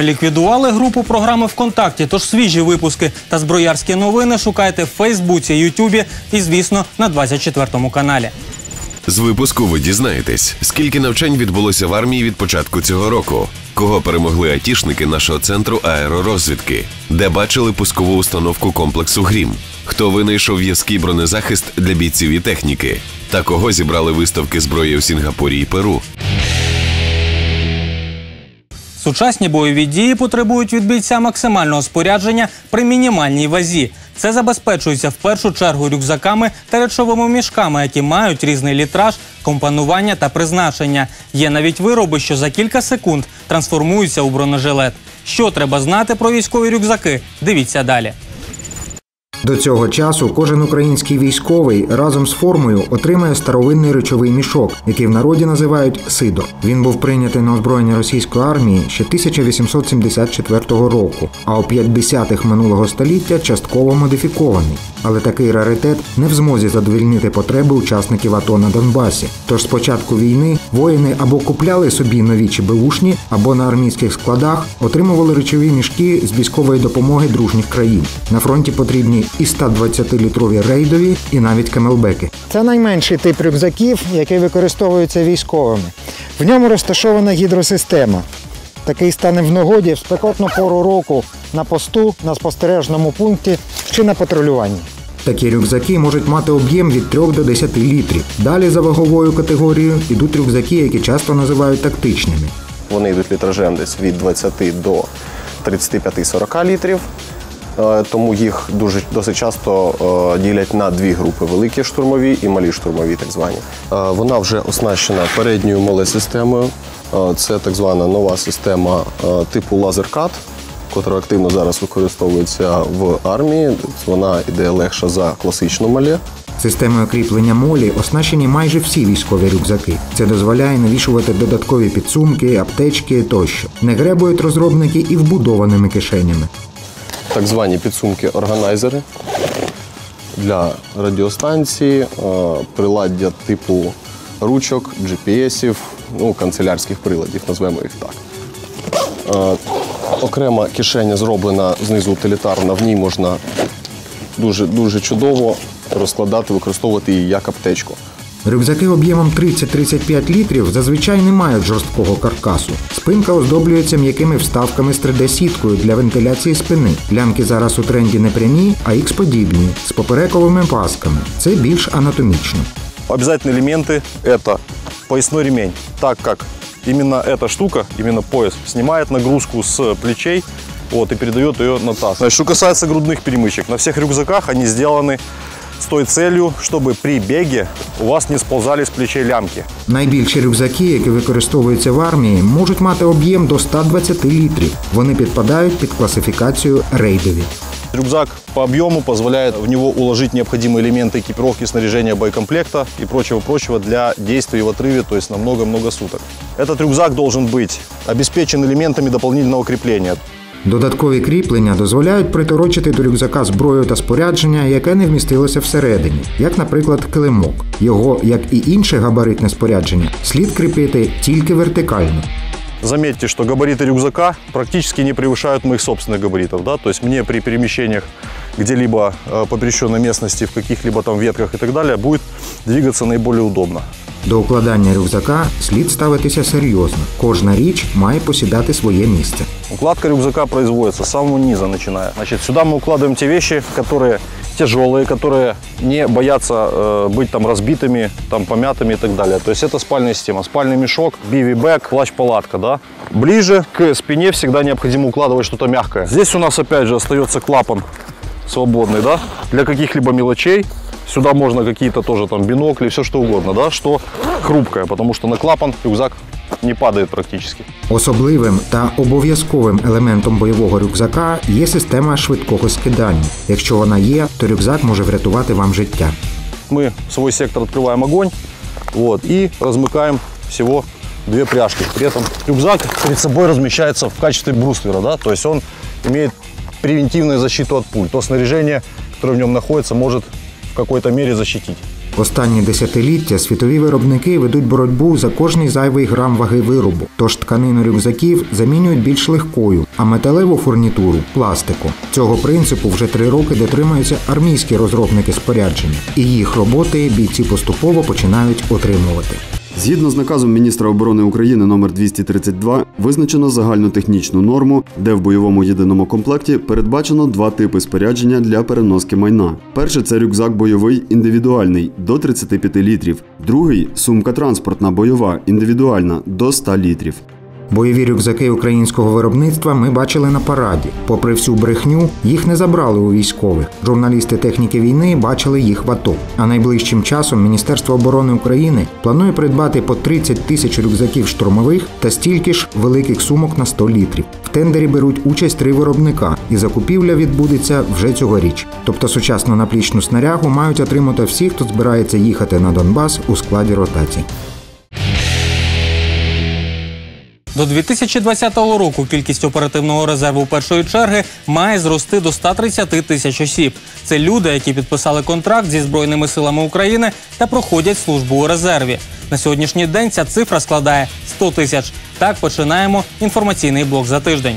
Ми ліквідували групу програми ВКонтакті, тож свіжі випуски та зброярські новини шукайте в Фейсбуці, Ютубі і, звісно, на 24 каналі. З випуску ви дізнаєтесь, скільки навчань відбулося в армії від початку цього року, кого перемогли айтішники нашого центру аеророзвідки, де бачили пускову установку комплексу Грім, хто винайшов в'язкий бронезахист для бійців і техніки, та кого зібрали виставки зброї у Сінгапурі і Перу. Сучасні бойові дії потребують від бійця максимального спорядження при мінімальній вазі. Це забезпечується в першу чергу рюкзаками та речовими мішками, які мають різний літраж, компонування та призначення. Є навіть вироби, що за кілька секунд трансформуються у бронежилет. Що треба знати про військові рюкзаки? Дивіться далі. До цього часу кожен український військовий разом з формою отримає старовинний речовий мішок, який в народі називають сидор. Він був прийнятий на озброєння російської армії ще 1874 року, а у 50-х минулого століття частково модифікований. Але такий раритет не в змозі задовільнити потреби учасників АТО на Донбасі. Тож з початку війни воїни або купляли собі нові ЧБУшні, або на армійських складах отримували речові мішки з військової допомоги дружніх країн. На фронті потрібні і 120-літрові рейдові, і навіть камелбеки. Це найменший тип рюкзаків, який використовується військовими. В ньому розташована гідросистема. Такий стане в нагоді в спекотну пору року на посту, на спостережному пункті чи на патрулюванні. Такі рюкзаки можуть мати об'єм від 3 до 10 літрів. Далі за ваговою категорією йдуть рюкзаки, які часто називають тактичними. Вони йдуть літражем десь від 20 до 35-40 літрів. Е, Тому їх дуже досить часто е, ділять на дві групи: великі штурмові і малі штурмові, так звані. Е, Вона вже оснащена передньою моле-системою. Це так звана нова система типу лазеркат, котра активно зараз використовується в армії. Вона йде легша за класичну мале. Системою кріплення молі оснащені майже всі військові рюкзаки. Це дозволяє навішувати додаткові підсумки, аптечки тощо. Не гребують розробники і вбудованими кишенями. так звані підсумки-органайзери для радіостанції, е, приладдя типу ручок, GPS-ів, ну, канцелярських приладів, назвемо їх так Е, Окрема кишеня зроблена знизу утилітарна, в ній можна дуже, дуже чудово розкладати, використовувати її як аптечку. Рюкзаки об'ємом 30-35 літрів зазвичай не мають жорсткого каркасу. Спинка оздоблюється м'якими вставками з 3D-сіткою для вентиляції спини. Лямки зараз у тренді не прямі, а X-подібні, з поперековими пасками. Це більш анатомічно. Обязательные элементы – это поясной ремень, так как именно эта штука, именно пояс, снимает нагрузку с плечей вот, и передает ее на таз. Значит, что касается грудных перемычек, на всех рюкзаках они сделаны с той целью, чтобы при беге у вас не сползали с плечей лямки. Найбільші рюкзаки, які використовуються в армії, можуть мати об'єм до 120 літрів. Вони підпадають під класифікацію рейдові. Рюкзак по объему позволяет в него уложить необходимые элементы экипировки, снаряжения, боекомплекта и прочего-прочего для действий в отрыве, то есть на много-много суток. Этот рюкзак должен быть обеспечен элементами дополнительного крепления. Додаткові кріплення дозволяють приторочити до рюкзака зброю та спорядження, яке не вмістилося всередині, як, наприклад, килимок. Його, як і інше габаритне спорядження, слід кріпити тільки вертикально. Заметьте, что габариты рюкзака практически не превышают моих собственных габаритов. Да? То есть мне при перемещениях где-либо э, по пересеченной местности, в каких-либо там ветках и так далее, будет двигаться наиболее удобно. До укладання рюкзака слід ставитися серйозно. Кожна річ має посідати своє місце. Укладка рюкзака производится с самого низа начиная. Значит, сюда мы укладываем те вещи, которые тяжелые, которые не боятся э, быть там разбитыми, там помятыми и так далее. То есть это спальная система. Спальный мешок, биви-бэк, плащ-палатка, да. Ближе к спине всегда необходимо укладывать что-то мягкое. Здесь у нас опять же остается клапан свободный, да, для каких-либо мелочей. Сюда можно какие-то тоже там бинокли, все что угодно, да, что хрупкое, потому что на клапан рюкзак не падает практически. Особливим та обов'язковим елементом бойового рюкзака є система швидкого скидання. Якщо вона є, то рюкзак може врятувати вам життя. Мы свой сектор открываем огонь вот, и размыкаем всего две пряжки. При этом рюкзак перед собой размещается в качестве бруствера, да, то есть он имеет превентивную защиту от пуль. То снаряжение, которое в нем находится, может в какой-то мере защитить. Останні десятиліття світові виробники ведуть боротьбу за кожний зайвий грам ваги виробу. Тож тканину рюкзаків замінюють більш легкою, а металеву фурнітуру пластику. Цього принципу вже три роки дотримуються армійські розробники спорядження, і їх роботи бійці поступово починають отримувати. Згідно з наказом міністра оборони України номер 232 визначено загальну технічну норму, де в бойовому єдиному комплекті передбачено два типи спорядження для переноски майна. Перший це рюкзак бойовий індивідуальний до 35 літрів, другий сумка транспортна бойова індивідуальна до 100 літрів. Бойові рюкзаки українського виробництва ми бачили на параді. Попри всю брехню, їх не забрали у військових. Журналісти техніки війни бачили їх в АТО. А найближчим часом Міністерство оборони України планує придбати по 30 тисяч рюкзаків штурмових та стільки ж великих сумок на 100 літрів. В тендері беруть участь три виробника, і закупівля відбудеться вже цьогоріч. Тобто сучасну наплічну снарягу мають отримати всі, хто збирається їхати на Донбас у складі ротацій. До 2020 року кількість оперативного резерву першої черги має зрости до 130 тисяч осіб. Це люди, які підписали контракт зі збройними силами України та проходять службу у резерві. На сьогоднішній день ця цифра складає 100 тисяч. Так починаємо інформаційний блок за тиждень.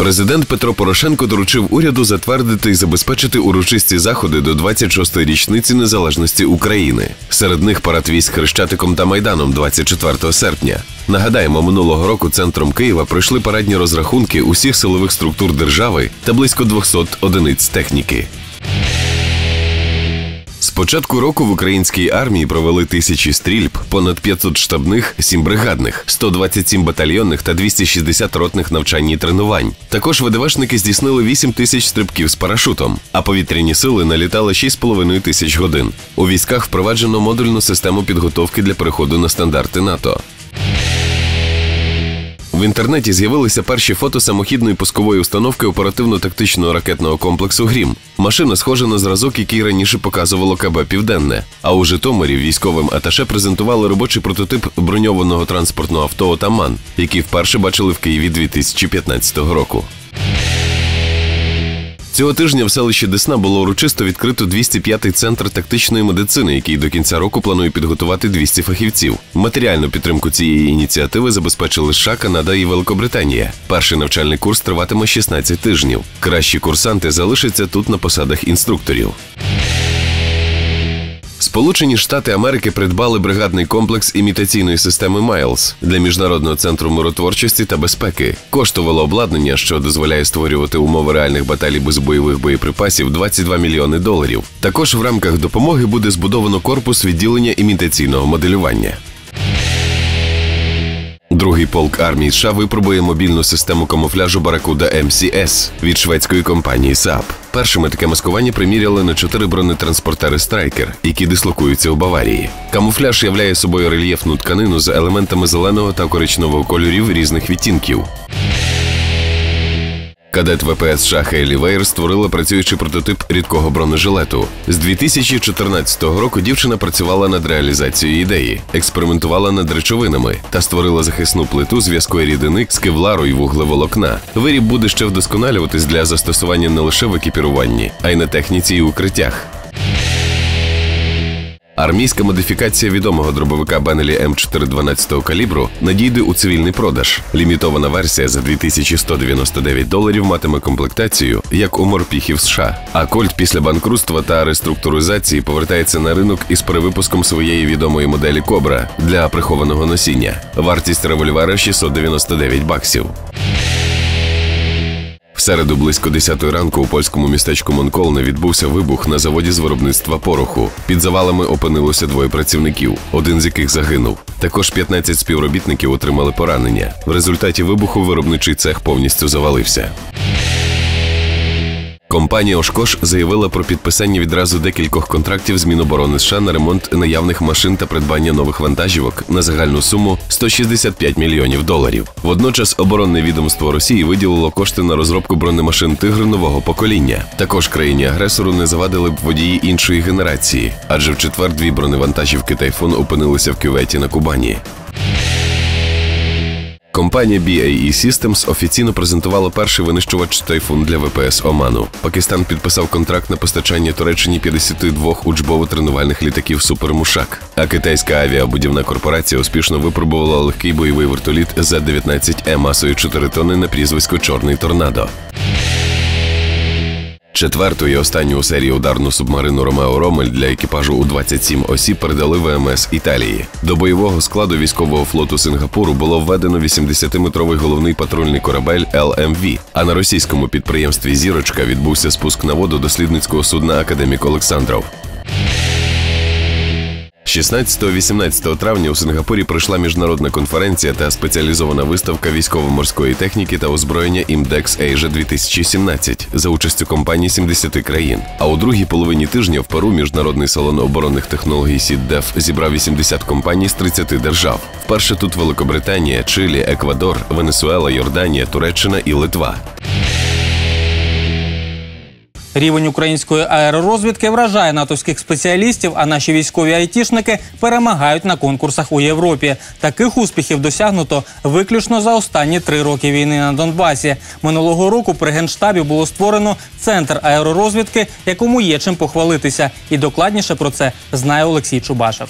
Президент Петро Порошенко доручив уряду затвердити і забезпечити урочисті заходи до 26-ї річниці незалежності України. Серед них парад військ Хрещатиком та Майданом 24 серпня. Нагадаємо, минулого року центром Києва пройшли парадні розрахунки усіх силових структур держави та близько 200 одиниць техніки. З початку року в українській армії провели тисячі стрільб, понад 500 штабних, 7 бригадних, 127 батальйонних та 260 ротних навчань і тренувань. Також ВДВшники здійснили 8 тисяч стрибків з парашутом, а повітряні сили налітали 6,5 тисяч годин. У військах впроваджено модульну систему підготовки для переходу на стандарти НАТО. В інтернеті з'явилися перші фото самохідної пускової установки оперативно-тактичного ракетного комплексу Грім. Машина схожа на зразок, який раніше показувало КБ Південне. А у Житомирі військовим аташе презентували робочий прототип броньованого транспортного авто Отаман, який вперше бачили в Києві 2015 року. Цього тижня в селищі Десна було урочисто відкрито 205-й центр тактичної медицини, який до кінця року планує підготувати 200 фахівців. Матеріальну підтримку цієї ініціативи забезпечили США, Канада і Великобританія. Перший навчальний курс триватиме 16 тижнів. Кращі курсанти залишаться тут на посадах інструкторів. Сполучені Штати Америки придбали бригадний комплекс імітаційної системи Майлз для міжнародного центру миротворчості та безпеки. Коштувало обладнання, що дозволяє створювати умови реальних баталій без бойових боєприпасів 22 мільйони доларів. Також в рамках допомоги буде збудовано корпус відділення імітаційного моделювання. Другий полк армії США випробує мобільну систему камуфляжу Баракуда МСС від шведської компанії Сааб. Першими таке маскування приміряли на чотири бронетранспортери Страйкер, які дислокуються у Баварії. Камуфляж являє собою рельєфну тканину з елементами зеленого та коричневого кольорів різних відтінків. Кадет ВПС США Хейлі Вейр створила працюючий прототип рідкого бронежилету. З 2014 року дівчина працювала над реалізацією ідеї, експериментувала над речовинами та створила захисну плиту з в'язкої рідини з кевлару і вуглеволокна. Виріб буде ще вдосконалюватись для застосування не лише в екіпіруванні, а й на техніці і укриттях. Армійська модифікація відомого дробовика Бенелі М4 12 калібру надійде у цивільний продаж. Лімітована версія за 2199 доларів матиме комплектацію, як у морпіхів США. А Кольт після банкрутства та реструктуризації повертається на ринок із перевипуском своєї відомої моделі Кобра для прихованого носіння. Вартість револьвера 699 баксів. Середу близько 10 ранку у польському містечку Монколне відбувся вибух на заводі з виробництва пороху. Під завалами опинилося двоє працівників, один з яких загинув. Також 15 співробітників отримали поранення. В результаті вибуху виробничий цех повністю завалився. Компанія Ошкош заявила про підписання відразу декількох контрактів з Міноборони США на ремонт наявних машин та придбання нових вантажівок на загальну суму 165 мільйонів доларів. Водночас оборонне відомство Росії виділило кошти на розробку бронемашин тигр нового покоління. Також країні агресору не завадили б водії іншої генерації, адже в четвер дві броневантажівки Тайфун опинилися в кюветі на Кубані. Компанія BAE Systems офіційно презентувала перший винищувач тайфун для ВПС Оману. Пакистан підписав контракт на постачання Туреччині 52 учбово-тренувальних літаків Супермушак. А китайська авіабудівна корпорація успішно випробувала легкий бойовий вертоліт за 19 е масою 4 тонни на прізвисько Чорний торнадо. Четверту і останню серію ударну субмарину Ромео Ромель для екіпажу у 27 осіб передали ВМС Італії. До бойового складу військового флоту Сингапуру було введено 80-метровий головний патрульний корабель ЛМВ. А на російському підприємстві Зірочка відбувся спуск на воду дослідницького судна Академік Олександров. 16-18 травня у Сингапурі пройшла міжнародна конференція та спеціалізована виставка військово-морської техніки та озброєння Імдекс Asia 2017 за участю компаній 70 країн. А у другій половині тижня в Перу міжнародний салон оборонних технологій СІДДЕФ зібрав 80 компаній з 30 держав. Вперше тут Великобританія, Чилі, Еквадор, Венесуела, Йорданія, Туреччина і Литва. Рівень української аеророзвідки вражає натовських спеціалістів, а наші військові айтішники перемагають на конкурсах у Європі. Таких успіхів досягнуто виключно за останні три роки війни на Донбасі. Минулого року при генштабі було створено центр аеророзвідки, якому є чим похвалитися. І докладніше про це знає Олексій Чубашев.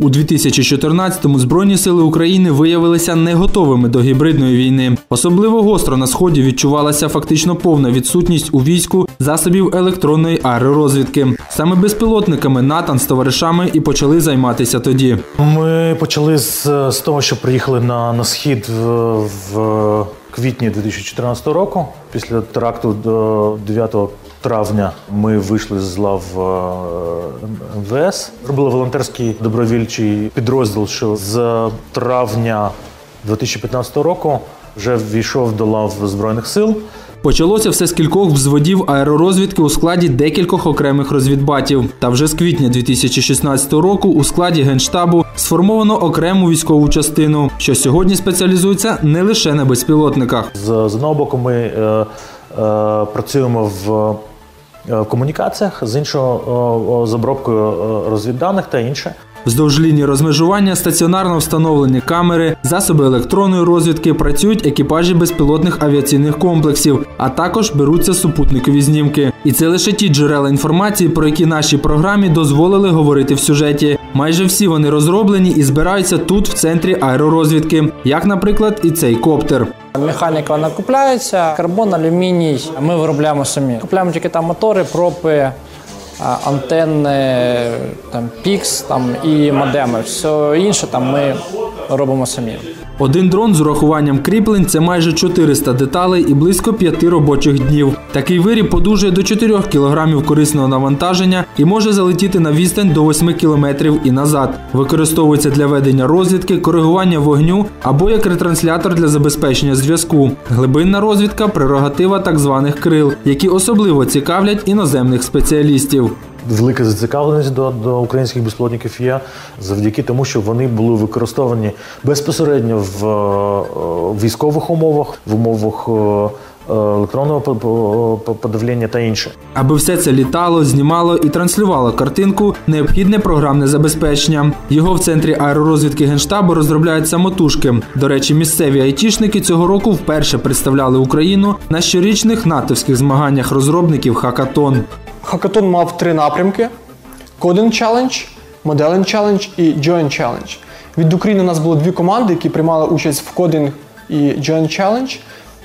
У 2014-му Збройні сили України виявилися не готовими до гібридної війни. Особливо гостро на сході відчувалася фактично повна відсутність у війську засобів електронної аеророзвідки. Саме безпілотниками Натан з товаришами і почали займатися тоді. Ми почали з, з того, що приїхали на, на схід в, квітні 2014 року. Після теракту до 9 травня ми вийшли з лав е, МВС. Робили волонтерський добровільчий підрозділ, що з травня 2015 року вже війшов до лав Збройних сил. Почалося все з кількох взводів аеророзвідки у складі декількох окремих розвідбатів. Та вже з квітня 2016 року у складі генштабу сформовано окрему військову частину, що сьогодні спеціалізується не лише на безпілотниках. З, з одного боку, ми е, е, працюємо в комунікаціях, з іншого е, з обробкою е, розвідданих та інше. Вздовж лінії розмежування стаціонарно встановлені камери, засоби електронної розвідки, працюють екіпажі безпілотних авіаційних комплексів, а також беруться супутникові знімки. І це лише ті джерела інформації, про які нашій програмі дозволили говорити в сюжеті. Майже всі вони розроблені і збираються тут, в центрі аеророзвідки, як, наприклад, і цей коптер. Механіка вона купляється, карбон, алюміній. Ми виробляємо самі. Купляємо тільки там мотори, пропи, антенни, там пікс там і модеми. Все інше там ми робимо самі. Один дрон з урахуванням кріплень це майже 400 деталей і близько 5 робочих днів. Такий виріб подужує до 4 кг корисного навантаження і може залетіти на відстань до 8 км і назад. Використовується для ведення розвідки, коригування вогню або як ретранслятор для забезпечення зв'язку. Глибинна розвідка прерогатива так званих крил, які особливо цікавлять іноземних спеціалістів. Велика зацікавленість до, до українських безпілотників є завдяки тому, що вони були використовані безпосередньо в е, військових умовах, в умовах е, електронного по- по- подавлення та інше. Аби все це літало, знімало і транслювало картинку, необхідне програмне забезпечення. Його в центрі аеророзвідки генштабу розробляють самотужки. До речі, місцеві айтішники цього року вперше представляли Україну на щорічних натовських змаганнях розробників Хакатон. Хакатон мав три напрямки: Coding Challenge, Modeling Challenge і Joint Challenge. Від України у нас було дві команди, які приймали участь в Coding і Joint Challenge.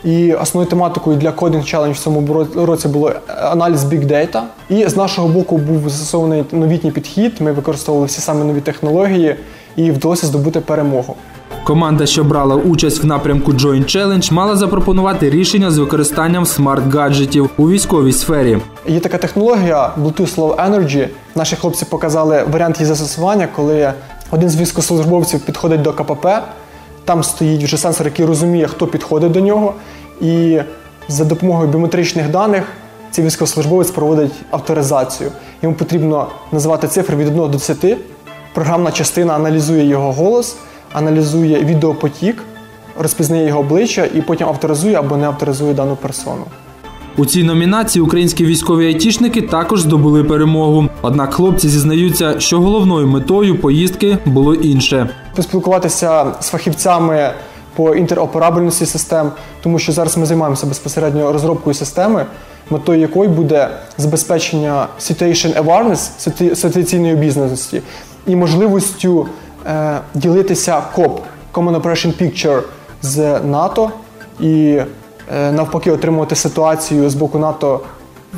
І основною тематикою для Coding Challenge в цьому році було аналіз Big Data. І з нашого боку був застосований новітній підхід. Ми використовували всі саме нові технології і вдалося здобути перемогу. Команда, що брала участь в напрямку Joint Challenge, мала запропонувати рішення з використанням смарт-гаджетів у військовій сфері. Є така технологія Bluetooth Low Energy. Наші хлопці показали варіант її застосування, коли один з військовослужбовців підходить до КПП, там стоїть вже сенсор, який розуміє, хто підходить до нього, і за допомогою біометричних даних цей військовослужбовець проводить авторизацію. Йому потрібно називати цифри від 1 до 10. Програмна частина аналізує його голос, аналізує відеопотік, розпізнає його обличчя і потім авторизує або не авторизує дану персону. У цій номінації українські військові айтішники також здобули перемогу. Однак хлопці зізнаються, що головною метою поїздки було інше. поспілкуватися з фахівцями по інтероперабельності систем, тому що зараз ми займаємося безпосередньо розробкою системи, метою якої буде забезпечення situation awareness, ситуаційної обізнаності і можливістю е, ділитися КОП Common Operation Picture з НАТО і е, навпаки отримувати ситуацію з боку НАТО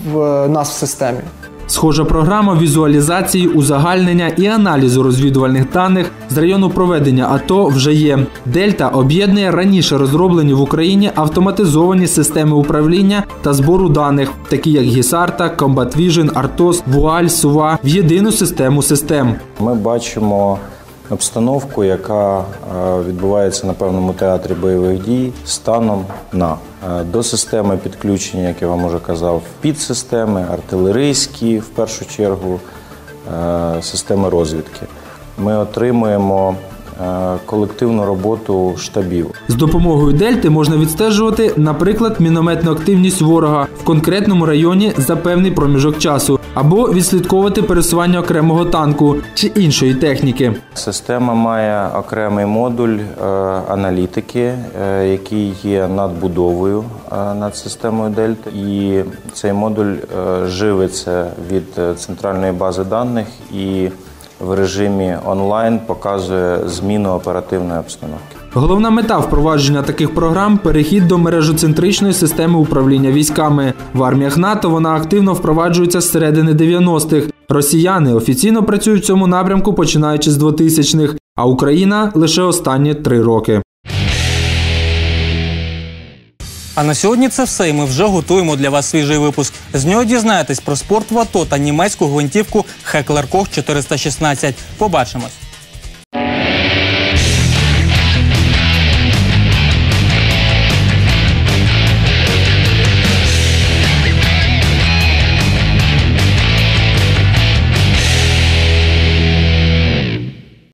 в нас в системі. Схожа програма візуалізації, узагальнення і аналізу розвідувальних даних з району проведення АТО вже є. Дельта об'єднує раніше розроблені в Україні автоматизовані системи управління та збору даних, такі як Гісарта, Combat Vision, Artos, Вуаль, Сува, в єдину систему систем. Ми бачимо обстановку, яка е, відбувається на певному театрі бойових дій станом на Е, до системи підключення, як я вам уже казав, підсистеми, артилерійські, в першу чергу, е, системи розвідки. Ми отримуємо колективну роботу штабів. З допомогою дельти можна відстежувати, наприклад, мінометну активність ворога в конкретному районі за певний проміжок часу, або відслідковувати пересування окремого танку чи іншої техніки. Система має окремий модуль е, аналітики, е, який є надбудовою е, над системою Дельта. І цей модуль е, живиться від е, центральної бази даних і в режимі онлайн показує зміну оперативної обстановки. Головна мета впровадження таких програм перехід до мережоцентричної системи управління військами. В арміях НАТО вона активно впроваджується з середини 90-х. Росіяни офіційно працюють в цьому напрямку починаючи з 2000-х, а Україна лише останні три роки. А на сьогодні це все. І ми вже готуємо для вас свіжий випуск. З нього дізнаєтесь про спорт в АТО та німецьку гвинтівку Heckler Koch 416. Побачимось.